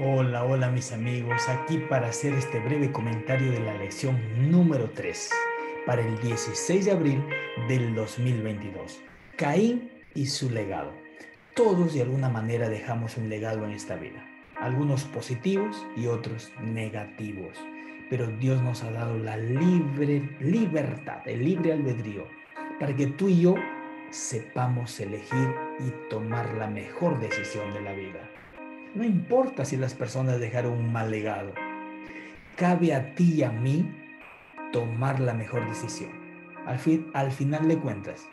Hola, hola mis amigos, aquí para hacer este breve comentario de la lección número 3 para el 16 de abril del 2022. Caín y su legado. Todos de alguna manera dejamos un legado en esta vida, algunos positivos y otros negativos, pero Dios nos ha dado la libre libertad, el libre albedrío, para que tú y yo sepamos elegir y tomar la mejor decisión de la vida. No importa si las personas dejaron un mal legado. Cabe a ti y a mí tomar la mejor decisión. Al, fin, al final de cuentas,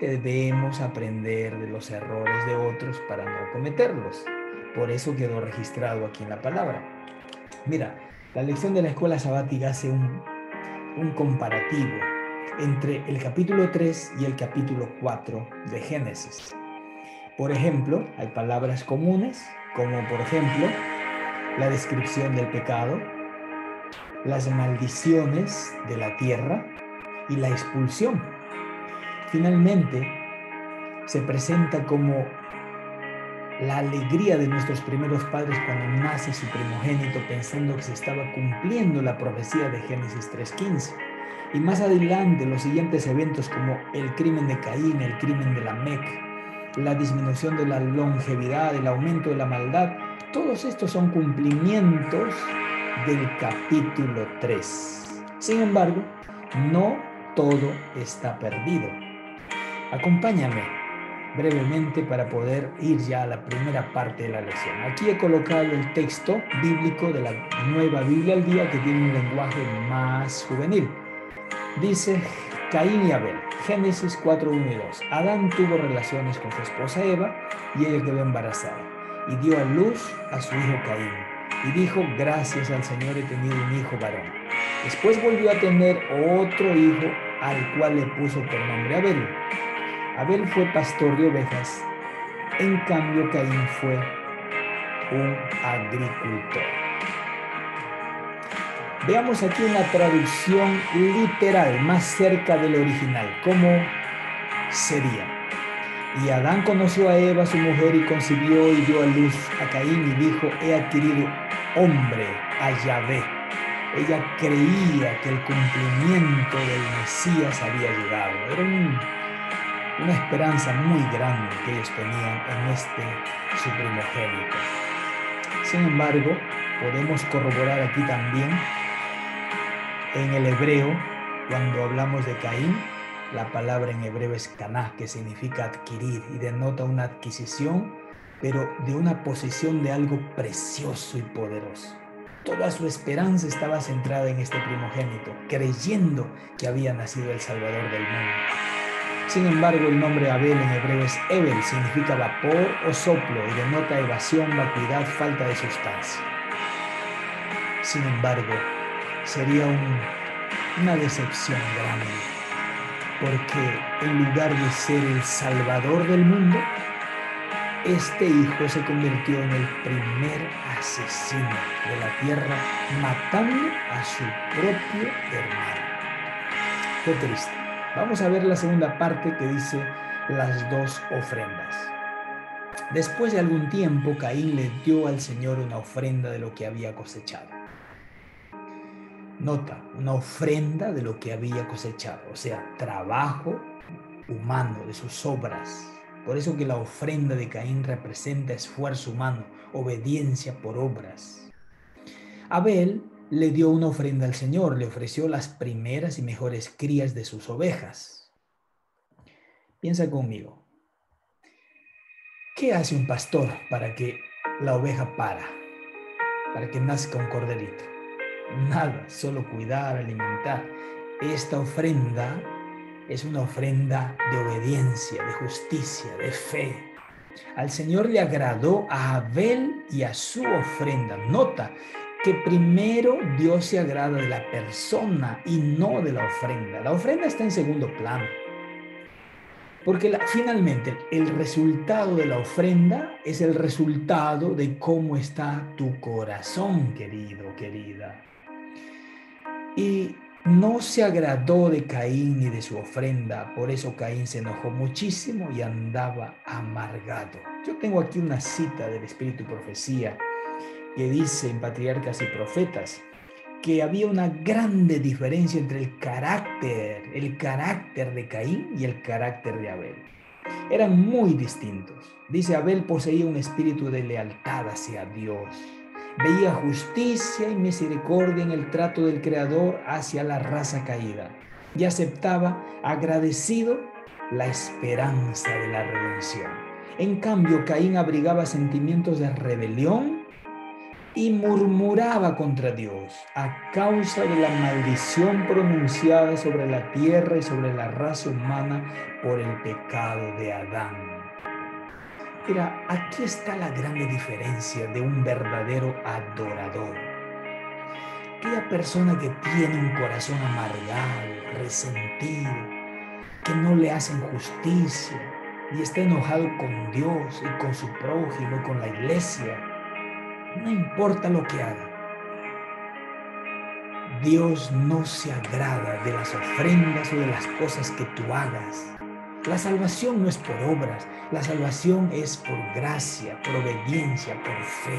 debemos aprender de los errores de otros para no cometerlos. Por eso quedó registrado aquí en la palabra. Mira, la lección de la escuela sabática hace un, un comparativo entre el capítulo 3 y el capítulo 4 de Génesis. Por ejemplo, hay palabras comunes, como por ejemplo la descripción del pecado, las maldiciones de la tierra y la expulsión. Finalmente, se presenta como la alegría de nuestros primeros padres cuando nace su primogénito pensando que se estaba cumpliendo la profecía de Génesis 3.15. Y más adelante los siguientes eventos como el crimen de Caín, el crimen de la Mec, la disminución de la longevidad, el aumento de la maldad, todos estos son cumplimientos del capítulo 3. Sin embargo, no todo está perdido. Acompáñame brevemente para poder ir ya a la primera parte de la lección. Aquí he colocado el texto bíblico de la nueva Biblia al día que tiene un lenguaje más juvenil. Dice Caín y Abel, Génesis 4, 1 y 2. Adán tuvo relaciones con su esposa Eva y ella quedó embarazada y dio a luz a su hijo Caín. Y dijo, gracias al Señor he tenido un hijo varón. Después volvió a tener otro hijo al cual le puso por nombre Abel. Abel fue pastor de ovejas, en cambio Caín fue un agricultor. Veamos aquí una traducción literal, más cerca del original. ¿Cómo sería? Y Adán conoció a Eva, su mujer, y concibió y dio a luz a Caín y dijo, he adquirido hombre a Yahvé. Ella creía que el cumplimiento del Mesías había llegado. Era una esperanza muy grande que ellos tenían en este su primogénito. Sin embargo, podemos corroborar aquí también en el hebreo, cuando hablamos de Caín, la palabra en hebreo es caná, que significa adquirir y denota una adquisición, pero de una posición de algo precioso y poderoso. Toda su esperanza estaba centrada en este primogénito, creyendo que había nacido el Salvador del mundo. Sin embargo, el nombre Abel en hebreo es Ebel, significa vapor o soplo y denota evasión, vacuidad, falta de sustancia. Sin embargo, sería una decepción grande, porque en lugar de ser el salvador del mundo, este hijo se convirtió en el primer asesino de la tierra, matando a su propio hermano. Qué triste. Vamos a ver la segunda parte que dice las dos ofrendas. Después de algún tiempo, Caín le dio al Señor una ofrenda de lo que había cosechado. Nota, una ofrenda de lo que había cosechado, o sea, trabajo humano, de sus obras. Por eso que la ofrenda de Caín representa esfuerzo humano, obediencia por obras. Abel le dio una ofrenda al Señor, le ofreció las primeras y mejores crías de sus ovejas. Piensa conmigo, ¿qué hace un pastor para que la oveja para, para que nazca un corderito? Nada, solo cuidar, alimentar. Esta ofrenda es una ofrenda de obediencia, de justicia, de fe. Al Señor le agradó a Abel y a su ofrenda. Nota que primero Dios se agrada de la persona y no de la ofrenda. La ofrenda está en segundo plano. Porque finalmente el resultado de la ofrenda es el resultado de cómo está tu corazón, querido, querida. Y no se agradó de Caín ni de su ofrenda, por eso Caín se enojó muchísimo y andaba amargado. Yo tengo aquí una cita del Espíritu y Profecía que dice en Patriarcas y Profetas que había una grande diferencia entre el carácter, el carácter de Caín y el carácter de Abel. Eran muy distintos. Dice Abel poseía un espíritu de lealtad hacia Dios. Veía justicia y misericordia en el trato del Creador hacia la raza caída y aceptaba agradecido la esperanza de la redención. En cambio, Caín abrigaba sentimientos de rebelión y murmuraba contra Dios a causa de la maldición pronunciada sobre la tierra y sobre la raza humana por el pecado de Adán. Mira, aquí está la grande diferencia de un verdadero adorador. Aquella persona que tiene un corazón amargado, resentido, que no le hacen justicia y está enojado con Dios y con su prójimo y con la iglesia no importa lo que haga. Dios no se agrada de las ofrendas o de las cosas que tú hagas. La salvación no es por obras, la salvación es por gracia, por obediencia, por fe.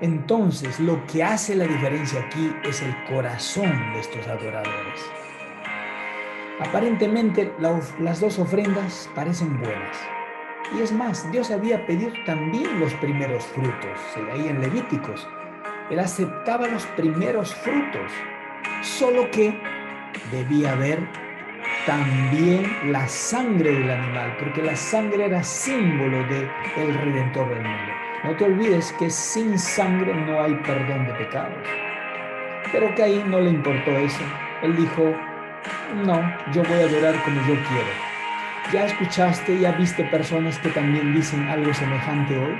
Entonces, lo que hace la diferencia aquí es el corazón de estos adoradores. Aparentemente las dos ofrendas parecen buenas, y es más, Dios había pedido también los primeros frutos, ahí en Levíticos. Él aceptaba los primeros frutos, solo que debía haber también la sangre del animal, porque la sangre era símbolo del el Redentor del mundo. No te olvides que sin sangre no hay perdón de pecados. Pero ahí no le importó eso. Él dijo, no, yo voy a adorar como yo quiero. ¿Ya escuchaste, ya viste personas que también dicen algo semejante hoy?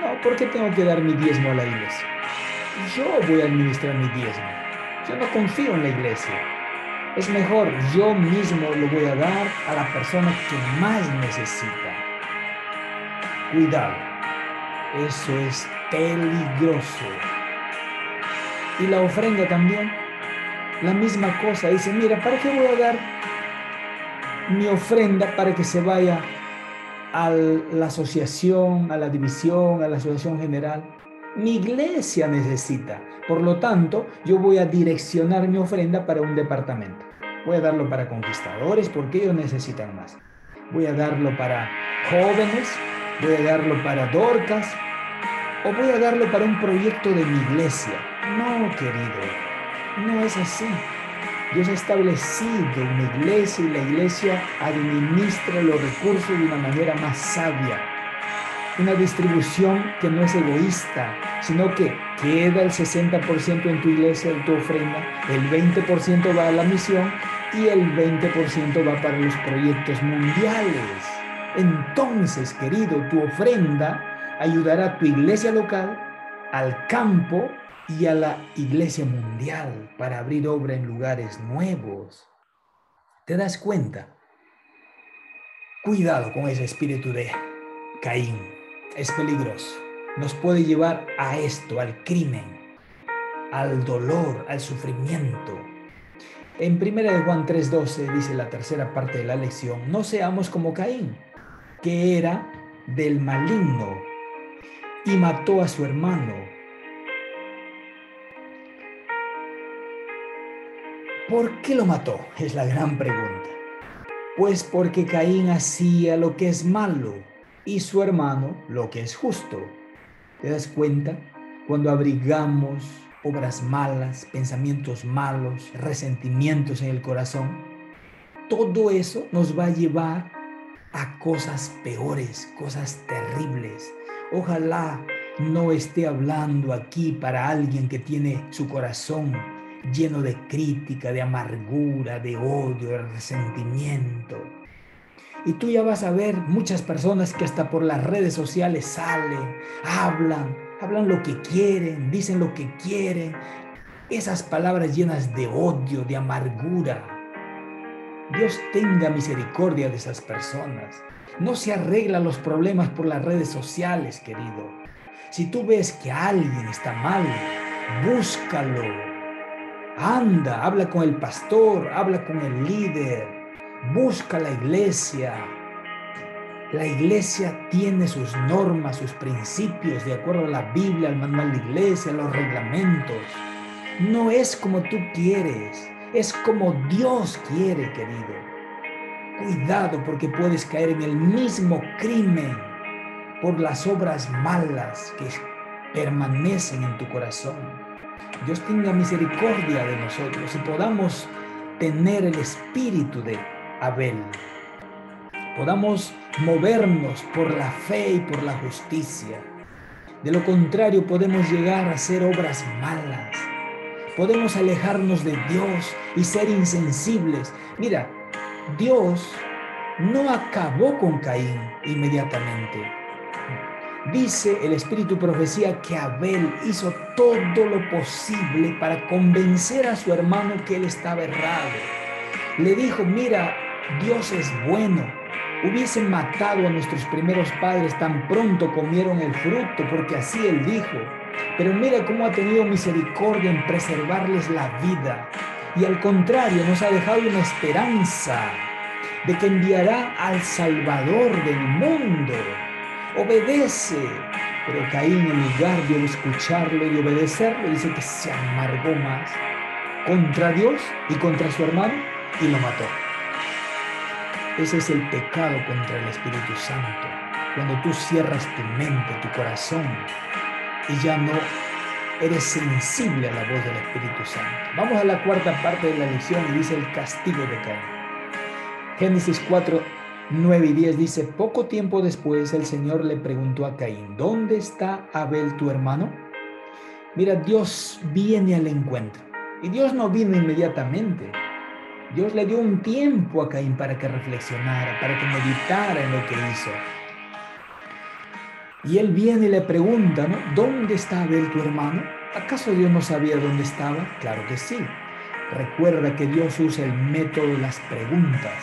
No, ¿por qué tengo que dar mi diezmo a la iglesia? Yo voy a administrar mi diezmo. Yo no confío en la iglesia. Es mejor, yo mismo lo voy a dar a la persona que más necesita. Cuidado, eso es peligroso. Y la ofrenda también, la misma cosa. Dice, mira, ¿para qué voy a dar mi ofrenda para que se vaya a la asociación, a la división, a la asociación general. Mi iglesia necesita. Por lo tanto, yo voy a direccionar mi ofrenda para un departamento. Voy a darlo para conquistadores porque ellos necesitan más. Voy a darlo para jóvenes, voy a darlo para dorcas o voy a darlo para un proyecto de mi iglesia. No, querido, no es así. Dios ha establecido una iglesia y la iglesia administra los recursos de una manera más sabia. Una distribución que no es egoísta, sino que queda el 60% en tu iglesia, en tu ofrenda, el 20% va a la misión y el 20% va para los proyectos mundiales. Entonces, querido, tu ofrenda ayudará a tu iglesia local, al campo y a la iglesia mundial para abrir obra en lugares nuevos. ¿Te das cuenta? Cuidado con ese espíritu de Caín. Es peligroso. Nos puede llevar a esto, al crimen, al dolor, al sufrimiento. En 1 Juan 3:12 dice la tercera parte de la lección, no seamos como Caín, que era del maligno y mató a su hermano. ¿Por qué lo mató? Es la gran pregunta. Pues porque Caín hacía lo que es malo y su hermano lo que es justo. ¿Te das cuenta? Cuando abrigamos obras malas, pensamientos malos, resentimientos en el corazón, todo eso nos va a llevar a cosas peores, cosas terribles. Ojalá no esté hablando aquí para alguien que tiene su corazón lleno de crítica, de amargura, de odio, de resentimiento. Y tú ya vas a ver muchas personas que hasta por las redes sociales salen, hablan, hablan lo que quieren, dicen lo que quieren. Esas palabras llenas de odio, de amargura. Dios tenga misericordia de esas personas. No se arreglan los problemas por las redes sociales, querido. Si tú ves que alguien está mal, búscalo, Anda, habla con el pastor, habla con el líder, busca la iglesia. La iglesia tiene sus normas, sus principios, de acuerdo a la Biblia, al manual de iglesia, los reglamentos. No es como tú quieres, es como Dios quiere, querido. Cuidado porque puedes caer en el mismo crimen por las obras malas que permanecen en tu corazón. Dios tenga misericordia de nosotros y podamos tener el espíritu de Abel. Podamos movernos por la fe y por la justicia. De lo contrario, podemos llegar a hacer obras malas. Podemos alejarnos de Dios y ser insensibles. Mira, Dios no acabó con Caín inmediatamente Dice el Espíritu Profecía que Abel hizo todo lo posible para convencer a su hermano que él estaba errado. Le dijo, mira, Dios es bueno. Hubiesen matado a nuestros primeros padres tan pronto comieron el fruto, porque así él dijo. Pero mira cómo ha tenido misericordia en preservarles la vida. Y al contrario, nos ha dejado una esperanza de que enviará al Salvador del mundo obedece. Pero Caín en lugar de escucharlo y obedecerlo, dice que se amargó más contra Dios y contra su hermano y lo mató. Ese es el pecado contra el Espíritu Santo. Cuando tú cierras tu mente, tu corazón y ya no eres sensible a la voz del Espíritu Santo. Vamos a la cuarta parte de la lección y dice el castigo de Caín. Génesis 4, 9 y 10 dice, poco tiempo después el Señor le preguntó a Caín, ¿dónde está Abel tu hermano? Mira, Dios viene al encuentro. Y Dios no vino inmediatamente. Dios le dio un tiempo a Caín para que reflexionara, para que meditara en lo que hizo. Y él viene y le pregunta. ¿Dónde está Abel tu hermano? ¿Acaso Dios no sabía dónde estaba? Claro que sí. Recuerda que Dios usa el método de las preguntas.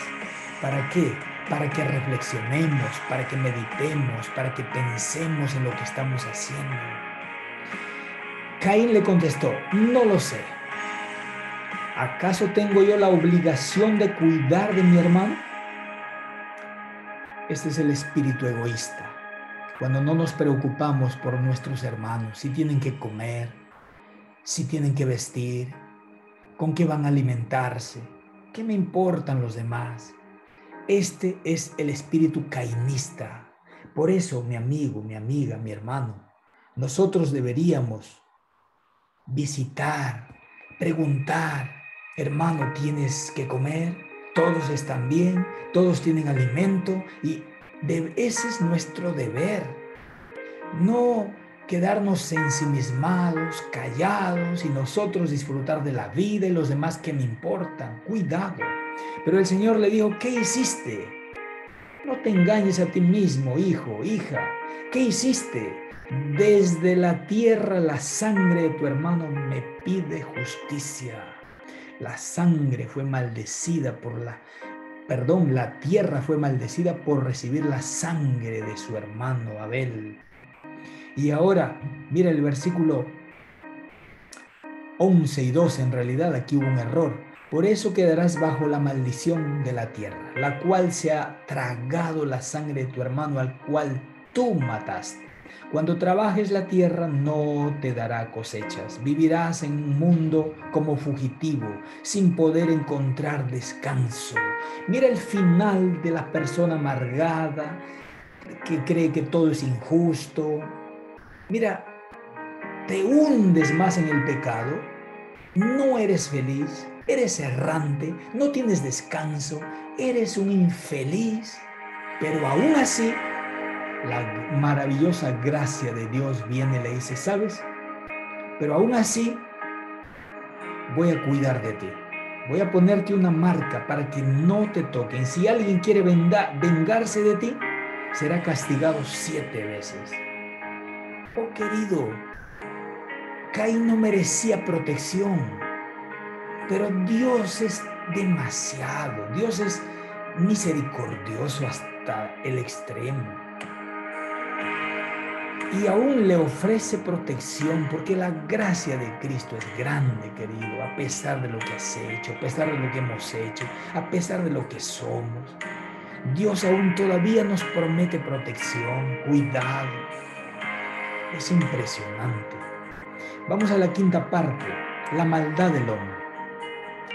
¿Para qué? para que reflexionemos, para que meditemos, para que pensemos en lo que estamos haciendo. Caín le contestó, no lo sé. ¿Acaso tengo yo la obligación de cuidar de mi hermano? Este es el espíritu egoísta. Cuando no nos preocupamos por nuestros hermanos, si tienen que comer, si tienen que vestir, con qué van a alimentarse, ¿qué me importan los demás? Este es el espíritu cainista. Por eso, mi amigo, mi amiga, mi hermano, nosotros deberíamos visitar, preguntar, hermano, ¿tienes que comer? Todos están bien, todos tienen alimento y ese es nuestro deber. No quedarnos ensimismados, callados y nosotros disfrutar de la vida y los demás que me importan. Cuidado. Pero el Señor le dijo, ¿qué hiciste? No te engañes a ti mismo, hijo, hija. ¿Qué hiciste? Desde la tierra la sangre de tu hermano me pide justicia. La sangre fue maldecida por la... Perdón, la tierra fue maldecida por recibir la sangre de su hermano Abel. Y ahora, mira el versículo 11 y 12, en realidad aquí hubo un error. Por eso quedarás bajo la maldición de la tierra, la cual se ha tragado la sangre de tu hermano al cual tú mataste. Cuando trabajes la tierra no te dará cosechas. Vivirás en un mundo como fugitivo, sin poder encontrar descanso. Mira el final de la persona amargada que cree que todo es injusto. Mira, te hundes más en el pecado, no eres feliz, eres errante, no tienes descanso, eres un infeliz, pero aún así la maravillosa gracia de Dios viene y le dice, ¿sabes? Pero aún así voy a cuidar de ti. Voy a ponerte una marca para que no te toquen. Si alguien quiere vengarse de ti, será castigado siete veces. Oh querido, Caín no merecía protección. Pero Dios es demasiado, Dios es misericordioso hasta el extremo. Y aún le ofrece protección porque la gracia de Cristo es grande, querido, a pesar de lo que has hecho, a pesar de lo que hemos hecho, a pesar de lo que somos. Dios aún todavía nos promete protección, cuidado. Es impresionante. Vamos a la quinta parte, la maldad del hombre.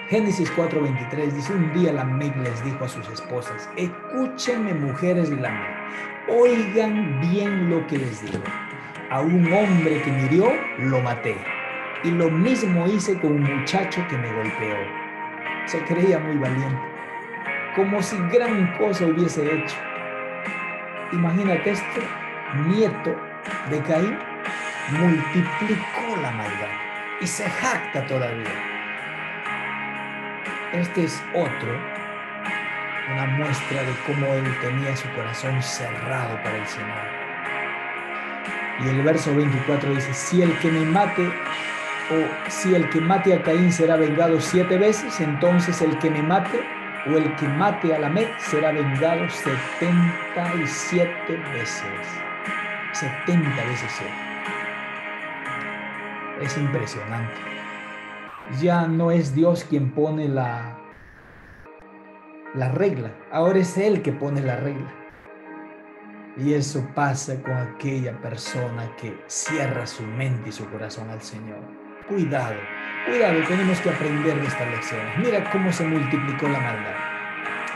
Génesis 4:23 dice, un día Lamec les dijo a sus esposas, escúchenme mujeres de Lamec, oigan bien lo que les digo. A un hombre que me hirió, lo maté. Y lo mismo hice con un muchacho que me golpeó. Se creía muy valiente como si gran cosa hubiese hecho. Imagínate este nieto de Caín multiplicó la maldad y se jacta todavía. Este es otro, una muestra de cómo él tenía su corazón cerrado para el Señor. Y el verso 24 dice, si el que me mate o si el que mate a Caín será vengado siete veces, entonces el que me mate o el que mate a la Lamec será vengado 77 veces. 70 veces 7. Es impresionante. Ya no es Dios quien pone la, la regla, ahora es Él que pone la regla. Y eso pasa con aquella persona que cierra su mente y su corazón al Señor. Cuidado Cuidado, tenemos que aprender de estas lecciones. Mira cómo se multiplicó la maldad.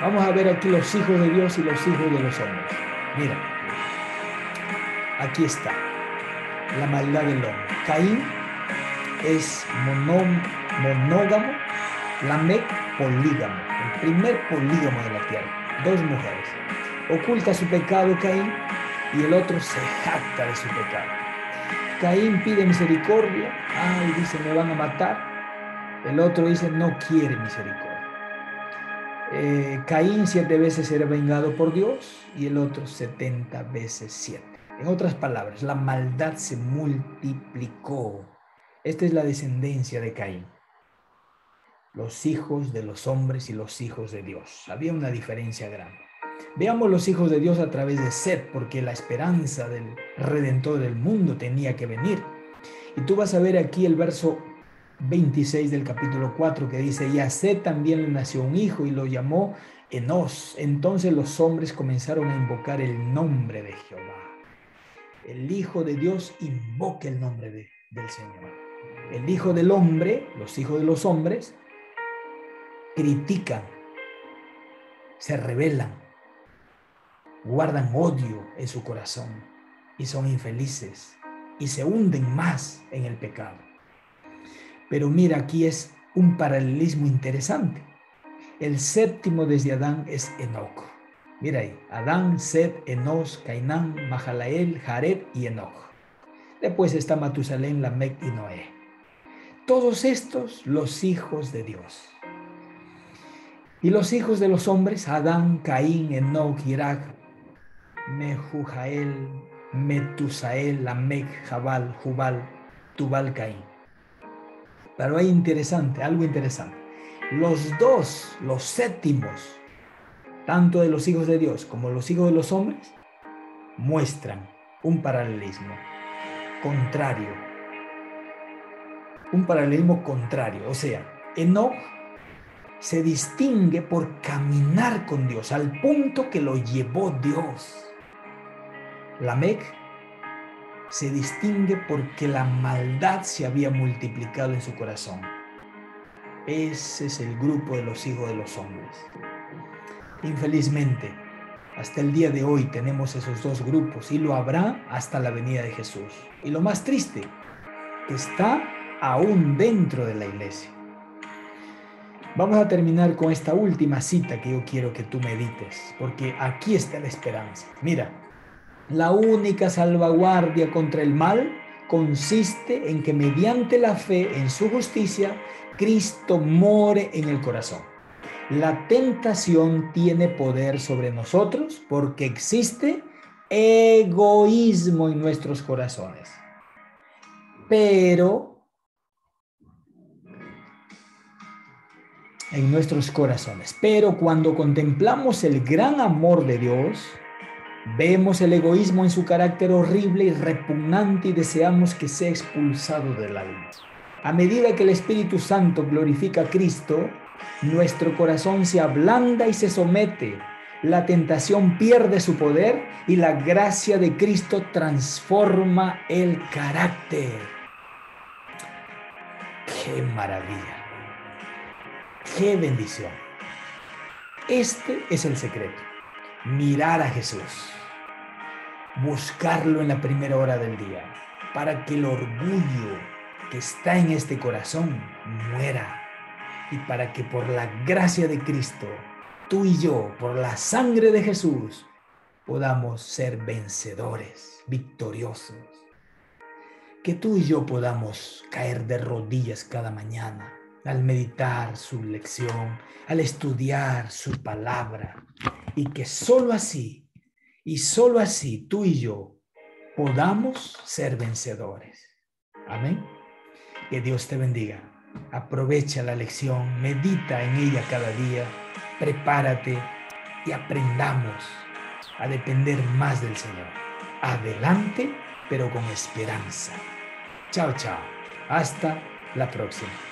Vamos a ver aquí los hijos de Dios y los hijos de los hombres. Mira, aquí está la maldad del hombre. Caín es monógamo, Lamec polígamo, el primer polígamo de la tierra, dos mujeres. Oculta su pecado Caín y el otro se jacta de su pecado. Caín pide misericordia, ay, dice, me van a matar. El otro dice, no quiere misericordia. Eh, Caín siete veces será vengado por Dios y el otro setenta veces siete. En otras palabras, la maldad se multiplicó. Esta es la descendencia de Caín. Los hijos de los hombres y los hijos de Dios. Había una diferencia grande. Veamos los hijos de Dios a través de Seth, porque la esperanza del redentor del mundo tenía que venir. Y tú vas a ver aquí el verso 26 del capítulo 4 que dice, y a Seth también le nació un hijo y lo llamó Enos. Entonces los hombres comenzaron a invocar el nombre de Jehová. El Hijo de Dios invoca el nombre del Señor. El Hijo del hombre, los hijos de los hombres, critican, se rebelan, guardan odio en su corazón y son infelices y se hunden más en el pecado. Pero mira, aquí es un paralelismo interesante. El séptimo desde Adán es Enoch. Mira ahí, Adán, Seth, Enos, Cainán, Mahalael, Jared y Enoch. Después está Matusalén, Lamec y Noé. Todos estos los hijos de Dios. Y los hijos de los hombres, Adán, Caín, Enoch, Irak, Mehujael, Metusael, Lamec, Jabal, Jubal, Tubal, Caín. Pero hay interesante, algo interesante. Los dos, los séptimos, tanto de los hijos de Dios como los hijos de los hombres, muestran un paralelismo contrario. Un paralelismo contrario. O sea, Enoch se distingue por caminar con Dios al punto que lo llevó Dios. Lamec se distingue porque la maldad se había multiplicado en su corazón. Ese es el grupo de los hijos de los hombres. Infelizmente, hasta el día de hoy tenemos esos dos grupos y lo habrá hasta la venida de Jesús. Y lo más triste, está aún dentro de la iglesia. Vamos a terminar con esta última cita que yo quiero que tú medites, porque aquí está la esperanza. Mira, la única salvaguardia contra el mal consiste en que mediante la fe en su justicia, Cristo more en el corazón. La tentación tiene poder sobre nosotros porque existe egoísmo en nuestros corazones. Pero en nuestros corazones. Pero cuando contemplamos el gran amor de Dios, Vemos el egoísmo en su carácter horrible y repugnante y deseamos que sea expulsado del alma. A medida que el Espíritu Santo glorifica a Cristo, nuestro corazón se ablanda y se somete la tentación pierde su poder y la gracia de Cristo transforma el carácter. ¡Qué maravilla! ¡Qué bendición! Este es el secreto. Mirar a Jesús. Buscarlo en la primera hora del día para que el orgullo que está en este corazón muera y para que por la gracia de Cristo tú y yo, por la sangre de Jesús, podamos ser vencedores, victoriosos. Que tú y yo podamos caer de rodillas cada mañana al meditar su lección, al estudiar su palabra, y que sólo así, y sólo así tú y yo podamos ser vencedores. Amén. Que Dios te bendiga. Aprovecha la lección, medita en ella cada día prepárate y aprendamos a depender más del Señor. Adelante, pero con esperanza. Chao, chao. Hasta la próxima.